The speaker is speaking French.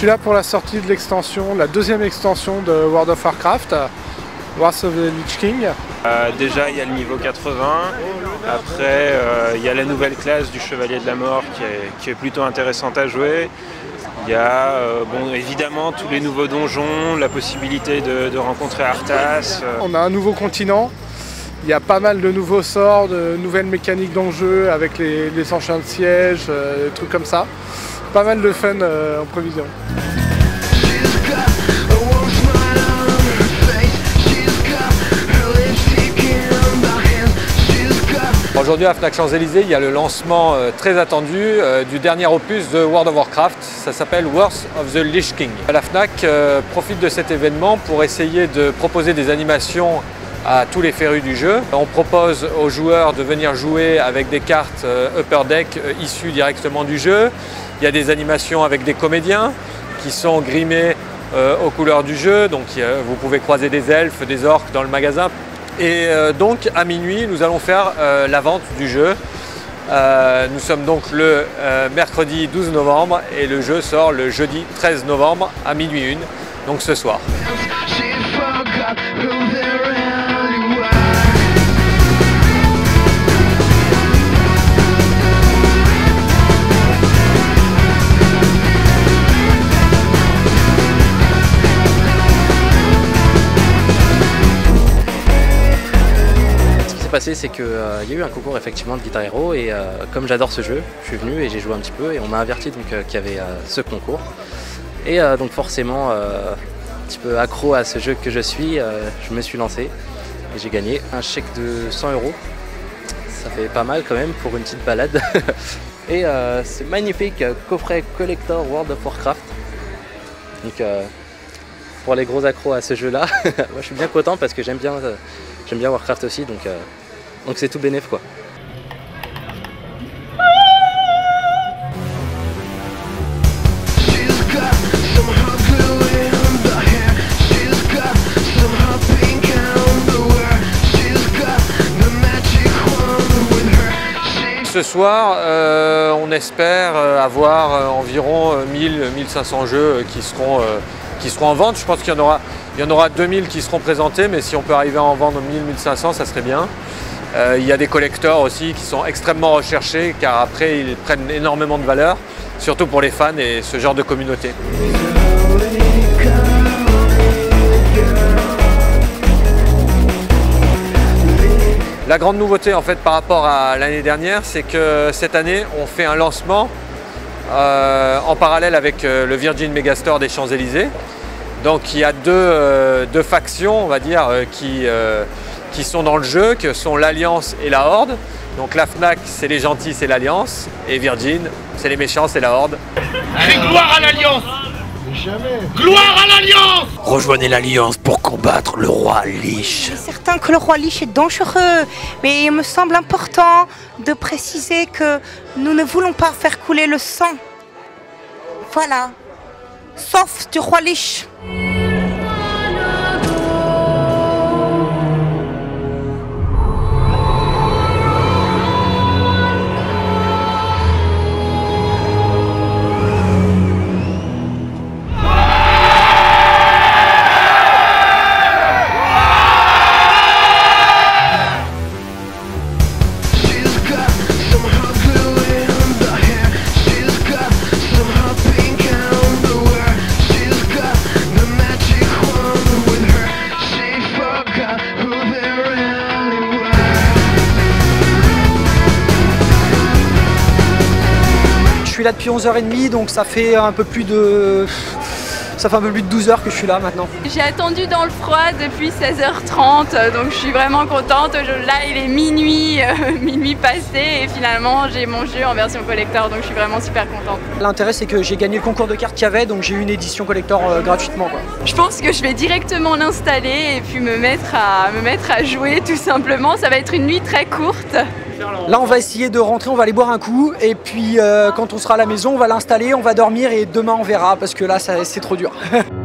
suis là pour la sortie de l'extension, la deuxième extension de World of Warcraft, Wars of the Lich King. Euh, déjà, il y a le niveau 80. Après, euh, il y a la nouvelle classe du Chevalier de la Mort qui est, plutôt intéressante à jouer. Il y a euh, bon, évidemment tous les nouveaux donjons, la possibilité de, rencontrer Arthas. On a un nouveau continent. Il y a pas mal de nouveaux sorts, de nouvelles mécaniques dans le jeu avec les, les de siège, des trucs comme ça. Pas mal de fun en prévision. Aujourd'hui à Fnac Champs-Élysées, il y a le lancement euh, très attendu euh, du dernier opus de World of Warcraft. Ça s'appelle Wars of the Lich King. La Fnac euh, profite de cet événement pour essayer de proposer des animations à tous les férus du jeu. On propose aux joueurs de venir jouer avec des cartes Upper Deck issues directement du jeu. Il y a des animations avec des comédiens qui sont grimés aux couleurs du jeu. Donc vous pouvez croiser des elfes, des orques dans le magasin. Et euh, donc à minuit, nous allons faire euh, la vente du jeu. Euh, nous sommes donc le mercredi 12 novembre et le jeu sort le jeudi 13 novembre à minuit 1, donc ce soir. Passé, c'est qu'il euh, y a eu un concours effectivement de Guitar Hero et euh, comme j'adore ce jeu, je suis venu et j'ai joué un petit peu et on m'a averti donc euh, qu'il y avait ce concours. Et donc forcément, un petit peu accro à ce jeu que je suis, je me suis lancé et j'ai gagné un chèque de 100 euros. Ça fait pas mal quand même pour une petite balade. et ce magnifique coffret collector World of Warcraft. Pour les gros accros à ce jeu-là, moi je suis bien content parce que j'aime bien, j'aime bien Warcraft aussi, donc donc c'est tout bénéf quoi. Ce soir, euh, on espère euh, avoir euh, environ 1000-1500 jeux qui seront, qui seront en vente. Je pense qu'il y en aura, il y en aura 2000 qui seront présentés, mais si on peut arriver à en vendre 1000-1500, ça serait bien. Euh, il y a des collecteurs aussi qui sont extrêmement recherchés car après ils prennent énormément de valeur, surtout pour les fans et ce genre de communauté. La grande nouveauté en fait par rapport à l'année dernière, c'est que cette année on fait un lancement en parallèle avec euh, le Virgin Megastore des Champs-Élysées. Donc il y a deux, deux, factions on va dire qui qui sont dans le jeu, que sont l'Alliance et la Horde. Donc la FNAC, c'est les gentils, c'est l'Alliance. Et Virgin, c'est les méchants, c'est la Horde. Crie gloire à l'Alliance Jamais. Gloire à l'Alliance Rejoignez l'Alliance pour combattre le roi Lich. C'est certain que le roi Lich est dangereux, mais il me semble important de préciser que nous ne voulons pas faire couler le sang. Voilà. Sauf du roi Lich. Suis là depuis 11h30, donc ça fait un peu plus de ça fait un peu plus de 12 heures que je suis là maintenant. J'ai attendu dans le froid depuis 16h30, donc je suis vraiment contente. Là, il est minuit, euh, minuit passé, et finalement, j'ai mon jeu en version collector, donc je suis vraiment super contente. L'intérêt, c'est que j'ai gagné le concours de cartes qu'il y avait, donc j'ai eu une édition collector euh, gratuitement. Je pense que je vais directement l'installer et puis me mettre, à, me mettre à jouer tout simplement. Ça va être une nuit très courte. Là, on va essayer de rentrer, on va aller boire un coup, et puis euh, quand on sera à la maison, on va l'installer, on va dormir, et demain on verra, parce que là, c'est trop dur.